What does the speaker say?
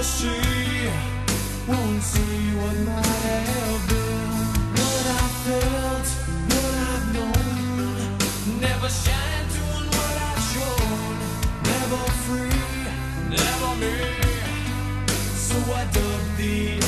She won't see what might have been. What I felt, what I've known, never shine doing what I've shown. Never free, never me. So I dug deep.